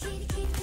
kitty, kitty,